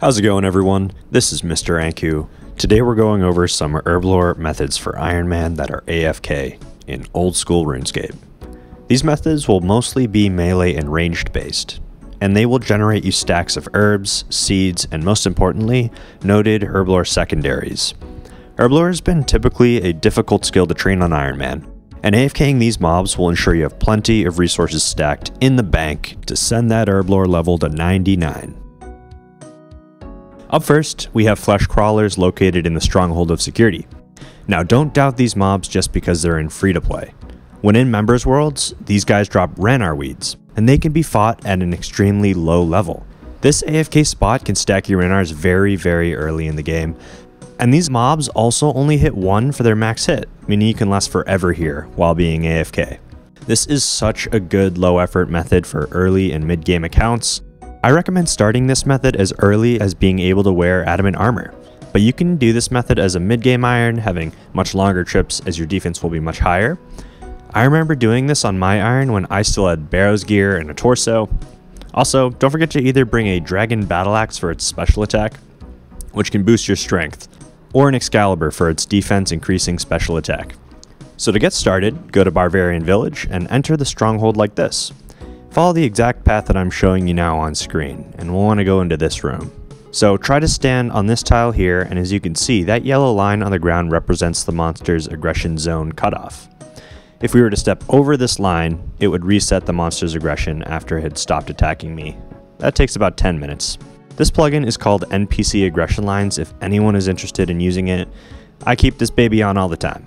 How's it going everyone? This is Mr. Anku. Today we're going over some herblore methods for Iron Man that are AFK in old school RuneScape. These methods will mostly be melee and ranged based, and they will generate you stacks of herbs, seeds, and most importantly, noted herblore secondaries. Herblore has been typically a difficult skill to train on Iron Man, and AFKing these mobs will ensure you have plenty of resources stacked in the bank to send that herblore level to 99. Up first, we have flesh crawlers located in the Stronghold of Security. Now don't doubt these mobs just because they're in free to play. When in members worlds, these guys drop Ranarr weeds, and they can be fought at an extremely low level. This AFK spot can stack your Ranarrs very very early in the game, and these mobs also only hit one for their max hit, meaning you can last forever here while being AFK. This is such a good low effort method for early and mid game accounts. I recommend starting this method as early as being able to wear adamant armor, but you can do this method as a mid game iron, having much longer trips as your defense will be much higher. I remember doing this on my iron when I still had Barrows gear and a torso. Also, don't forget to either bring a Dragon Battle Axe for its special attack, which can boost your strength, or an Excalibur for its defense increasing special attack. So to get started, go to Barbarian Village and enter the stronghold like this. Follow the exact path that I'm showing you now on screen, and we'll want to go into this room. So try to stand on this tile here, and as you can see, that yellow line on the ground represents the monster's aggression zone cutoff. If we were to step over this line, it would reset the monster's aggression after it had stopped attacking me. That takes about 10 minutes. This plugin is called NPC Aggression Lines if anyone is interested in using it. I keep this baby on all the time.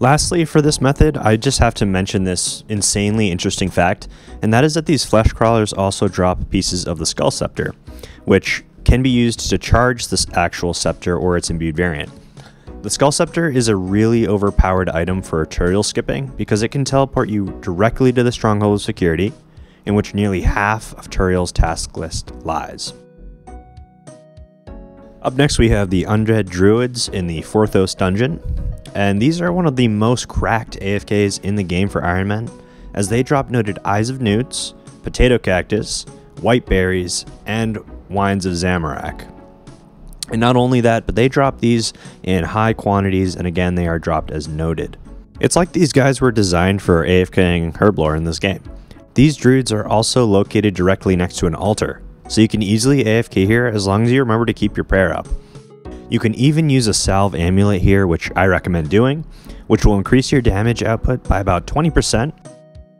Lastly, for this method, I just have to mention this insanely interesting fact, and that is that these flesh crawlers also drop pieces of the skull scepter, which can be used to charge this actual scepter or its imbued variant. The Skull Scepter is a really overpowered item for tutorial skipping because it can teleport you directly to the Stronghold of Security, in which nearly half of Turael's task list lies. Up next we have the Undead Druids in the Forthos dungeon, and these are one of the most cracked AFKs in the game for Iron Man, as they drop noted Eyes of Newts, Potato Cactus, White Berries, and Wines of Zamorak. And not only that, but they drop these in high quantities, and again, they are dropped as noted. It's like these guys were designed for AFKing Herblore in this game. These druids are also located directly next to an altar, so you can easily AFK here as long as you remember to keep your prayer up. You can even use a salve amulet here, which I recommend doing, which will increase your damage output by about 20%.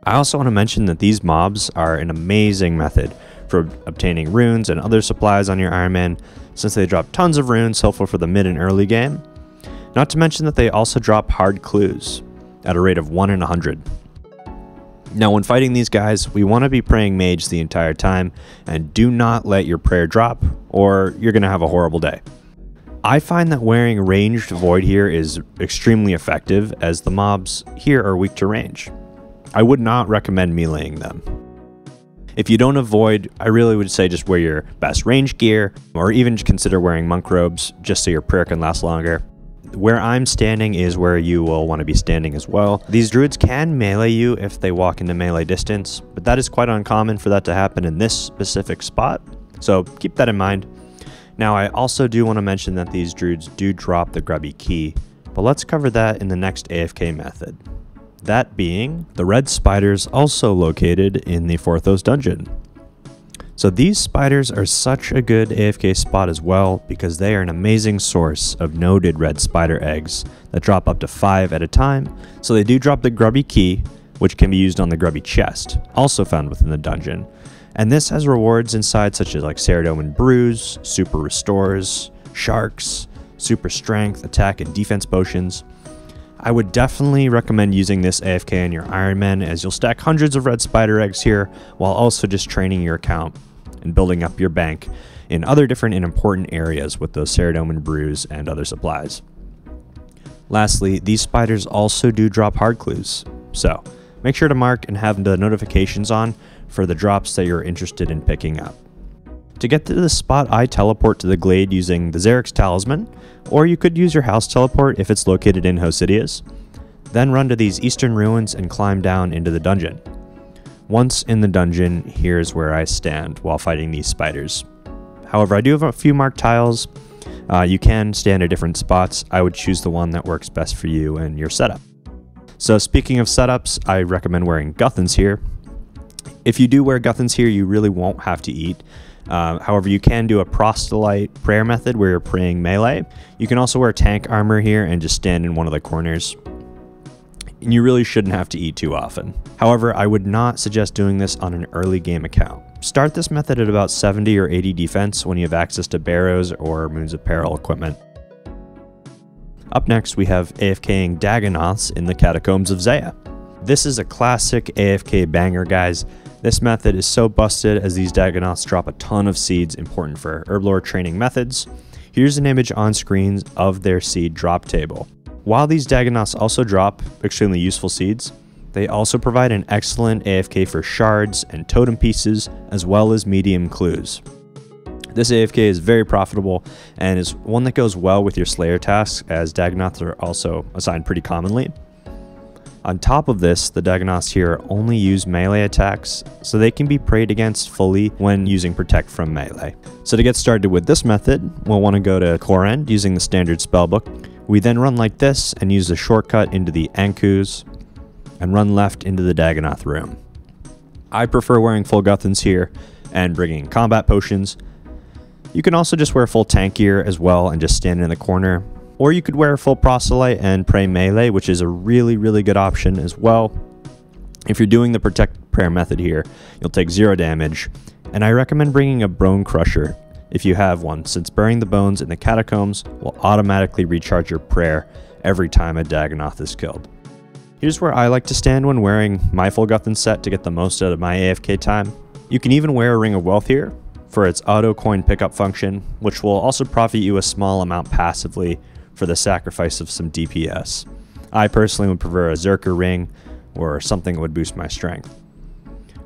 I also want to mention that these mobs are an amazing method for obtaining runes and other supplies on your Iron Man, since they drop tons of runes helpful for the mid and early game. Not to mention that they also drop hard clues at a rate of 1 in 100. Now, when fighting these guys, we want to be praying mage the entire time, and do not let your prayer drop, or you're going to have a horrible day. I find that wearing ranged void here is extremely effective, as the mobs here are weak to range. I would not recommend meleeing them. If you don't avoid, I really would say just wear your best range gear, or even consider wearing monk robes just so your prayer can last longer. Where I'm standing is where you will want to be standing as well. These druids can melee you if they walk into melee distance, but that is quite uncommon for that to happen in this specific spot, so keep that in mind. Now I also do want to mention that these druids do drop the grubby key, but let's cover that in the next AFK method that being the red spiders also located in the Forthos dungeon. So these spiders are such a good AFK spot as well because they are an amazing source of noted red spider eggs that drop up to 5 at a time, so they do drop the grubby key, which can be used on the grubby chest, also found within the dungeon. And this has rewards inside such as like Saradomin Brews, Super Restores, Sharks, Super Strength, Attack and Defense Potions, I would definitely recommend using this AFK on your Iron Man as you'll stack hundreds of red spider eggs here while also just training your account and building up your bank in other different and important areas with those Saradomin brews and other supplies. Lastly, these spiders also do drop hard clues, so make sure to mark and have the notifications on for the drops that you're interested in picking up. To get to the spot, I teleport to the glade using the Xeric's Talisman, or you could use your house teleport if it's located in Hosidius. Then run to these eastern ruins and climb down into the dungeon. Once in the dungeon, here's where I stand while fighting these spiders. However, I do have a few marked tiles. Uh, you can stand at different spots. I would choose the one that works best for you and your setup. So speaking of setups, I recommend wearing Guthans here. If you do wear Guthans here, you really won't have to eat. Uh, however, you can do a proselyte prayer method where you're praying melee. You can also wear tank armor here and just stand in one of the corners. And you really shouldn't have to eat too often. However, I would not suggest doing this on an early game account. Start this method at about 70 or 80 defense when you have access to barrows or Moons of Peril equipment. Up next, we have AFKing Dagannoths in the Catacombs of Zeah. This is a classic AFK banger, guys. This method is so busted as these Dagannoths drop a ton of seeds important for Herblore training methods. Here's an image on screens of their seed drop table. While these Dagannoths also drop extremely useful seeds, they also provide an excellent AFK for shards and totem pieces, as well as medium clues. This AFK is very profitable and is one that goes well with your Slayer tasks, as Dagannoths are also assigned pretty commonly. On top of this, the Dagannoths here only use melee attacks, so they can be prayed against fully when using Protect from melee. So to get started with this method, we'll want to go to Core using the standard spellbook. We then run like this and use the shortcut into the Ankous and run left into the Dagannoth room. I prefer wearing full Guthans here and bringing combat potions. You can also just wear full tank gear as well and just stand in the corner or you could wear a full proselyte and pray melee, which is a really, really good option as well. If you're doing the protect prayer method here, you'll take zero damage, and I recommend bringing a bone crusher if you have one, since burying the bones in the catacombs will automatically recharge your prayer every time a Dagannoth is killed. Here's where I like to stand when wearing my full Guthan set to get the most out of my AFK time. You can even wear a Ring of Wealth here for its auto coin pickup function, which will also profit you a small amount passively for the sacrifice of some DPS. I personally would prefer a Zerker ring or something that would boost my strength.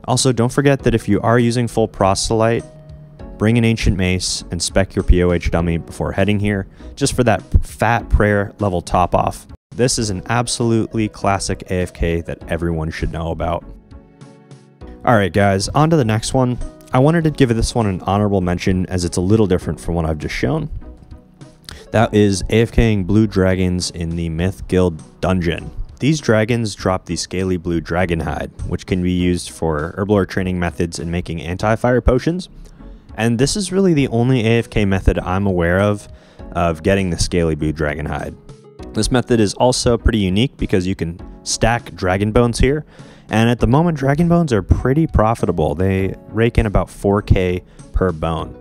Also, don't forget that if you are using full proselyte, bring an ancient mace and spec your POH dummy before heading here, just for that fat prayer level top off. This is an absolutely classic AFK that everyone should know about. Alright guys, on to the next one. I wanted to give this one an honorable mention as it's a little different from what I've just shown. That is AFKing blue dragons in the Myth Guild dungeon. These dragons drop the scaly blue dragon hide, which can be used for herblore training methods and making anti-fire potions. And this is really the only AFK method I'm aware of of getting the scaly blue dragon hide. This method is also pretty unique because you can stack dragon bones here. And at the moment, dragon bones are pretty profitable. They rake in about 4k per bone.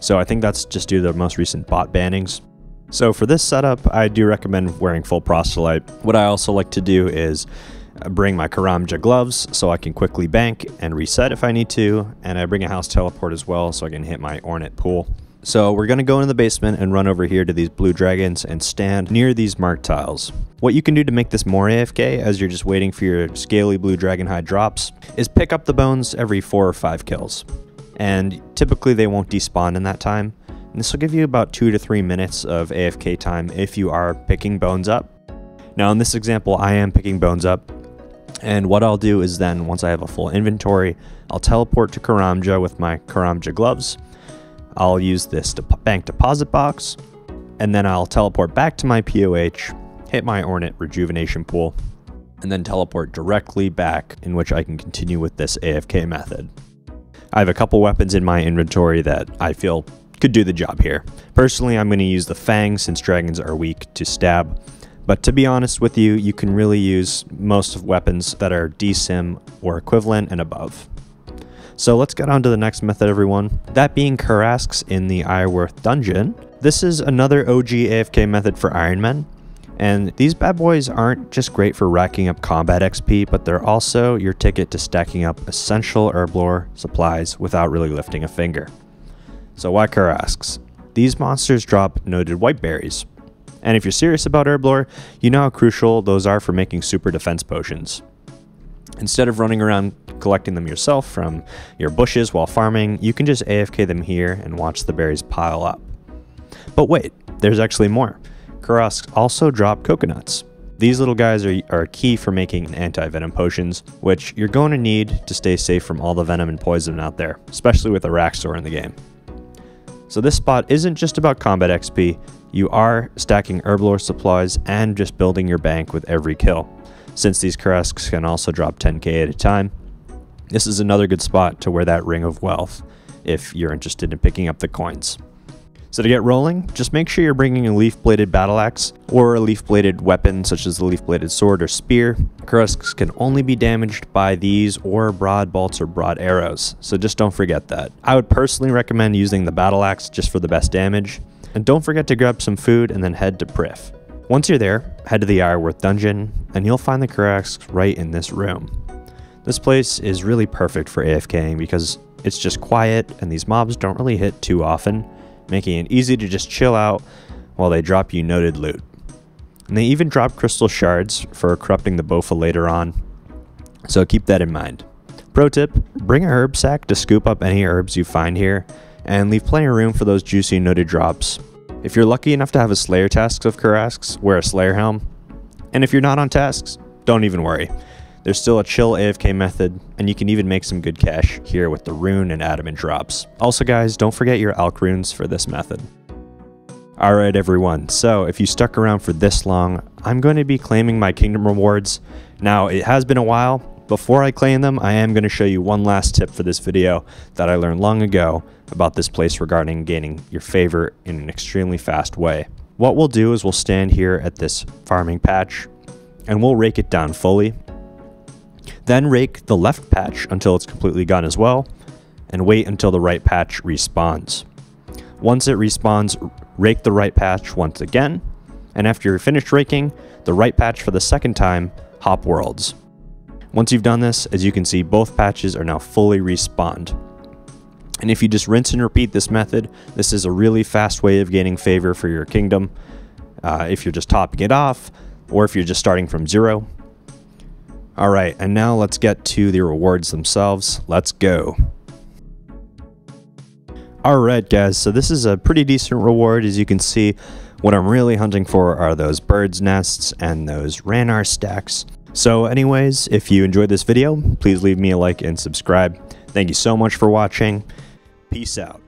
So I think that's just due to the most recent bot bannings. So for this setup, I do recommend wearing full proselyte. What I also like to do is bring my Karamja gloves so I can quickly bank and reset if I need to, and I bring a house teleport as well so I can hit my Ornate pool. So we're going to go into the basement and run over here to these blue dragons and stand near these marked tiles. What you can do to make this more AFK as you're just waiting for your scaly blue dragon hide drops is pick up the bones every 4 or 5 kills. And typically they won't despawn in that time, this will give you about 2 to 3 minutes of AFK time if you are picking bones up. Now in this example, I am picking bones up, and what I'll do is then, once I have a full inventory, I'll teleport to Karamja with my Karamja gloves. I'll use this bank deposit box, and then I'll teleport back to my POH, hit my Ornate rejuvenation pool, and then teleport directly back in which I can continue with this AFK method. I have a couple weapons in my inventory that I feel could do the job here. Personally, I'm going to use the Fang since dragons are weak to stab. But to be honest with you, you can really use most of weapons that are DSIM or equivalent and above. So let's get on to the next method, everyone. That being Kurask's in the Iorwerth dungeon. This is another OG AFK method for Iron Men. And these bad boys aren't just great for racking up combat XP, but they're also your ticket to stacking up essential herblore supplies without really lifting a finger. So Wykar asks, these monsters drop noted white berries. And if you're serious about Herblore, you know how crucial those are for making super defense potions. Instead of running around collecting them yourself from your bushes while farming, you can just AFK them here and watch the berries pile up. But wait, there's actually more. Kurasks also drop coconuts. These little guys are, are key for making anti-venom potions, which you're going to need to stay safe from all the venom and poison out there, especially with Araxxor in the game. So this spot isn't just about combat XP, you are stacking herblore supplies and just building your bank with every kill. Since these Kurasks can also drop 10k at a time, this is another good spot to wear that ring of wealth if you're interested in picking up the coins. So to get rolling, just make sure you're bringing a leaf-bladed battle axe or a leaf-bladed weapon such as the leaf-bladed sword or spear. Kurasks can only be damaged by these or broad bolts or broad arrows, so just don't forget that. I would personally recommend using the battle axe just for the best damage, and don't forget to grab some food and then head to Prif. Once you're there, head to the Iorwerth dungeon, and you'll find the Kurasks right in this room. This place is really perfect for AFKing because it's just quiet and these mobs don't really hit too often, making it easy to just chill out while they drop you noted loot. And they even drop crystal shards for corrupting the Bowfa later on, so keep that in mind. Pro tip, bring a herb sack to scoop up any herbs you find here, and leave plenty of room for those juicy noted drops. If you're lucky enough to have a Slayer tasks of Kurasks, wear a Slayer helm. And if you're not on tasks, don't even worry. There's still a chill AFK method, and you can even make some good cash here with the rune and adamant drops. Also guys, don't forget your alch runes for this method. Alright everyone, so if you stuck around for this long, I'm going to be claiming my kingdom rewards. Now, it has been a while. Before I claim them, I am going to show you one last tip for this video that I learned long ago about this place regarding gaining your favor in an extremely fast way. What we'll do is we'll stand here at this farming patch and we'll rake it down fully then rake the left patch until it's completely gone as well, and wait until the right patch respawns. Once it respawns, rake the right patch once again, and after you're finished raking the right patch for the second time, hop worlds. Once you've done this, as you can see, both patches are now fully respawned. And if you just rinse and repeat this method, this is a really fast way of gaining favor for your kingdom. Uh, if you're just topping it off, or if you're just starting from zero, all right, and now let's get to the rewards themselves. Let's go. All right, guys, so this is a pretty decent reward. As you can see, what I'm really hunting for are those bird's nests and those Ranarr stacks. So anyways, if you enjoyed this video, please leave me a like and subscribe. Thank you so much for watching. Peace out.